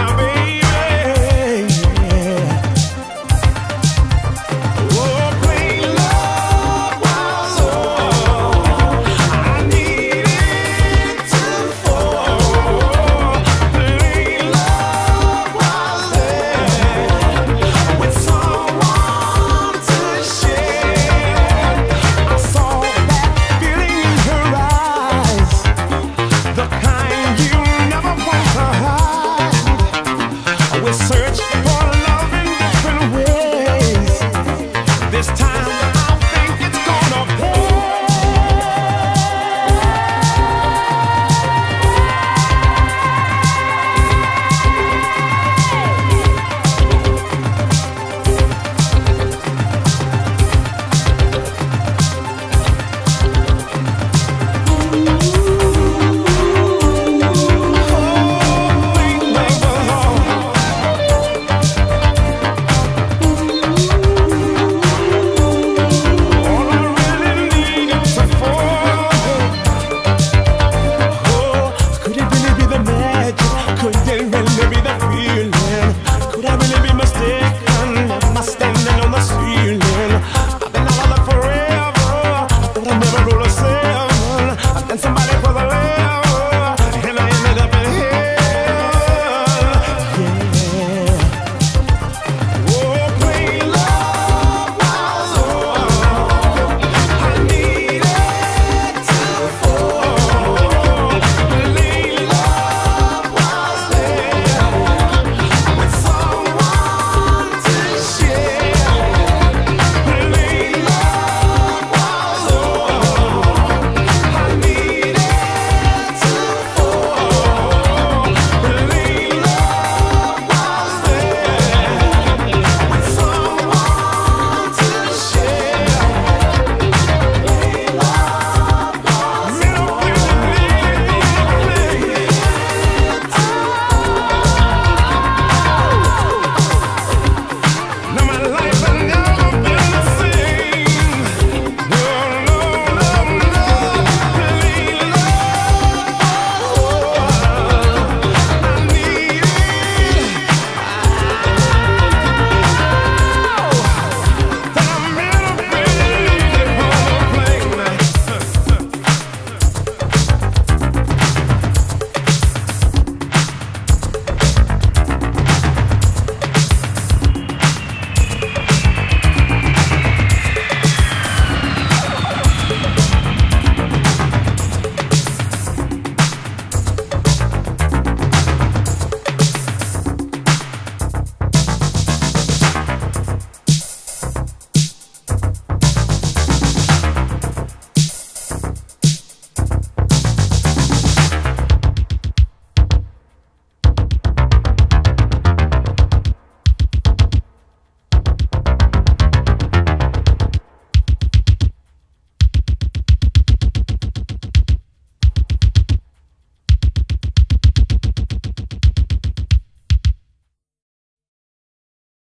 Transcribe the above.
My baby. lo sé.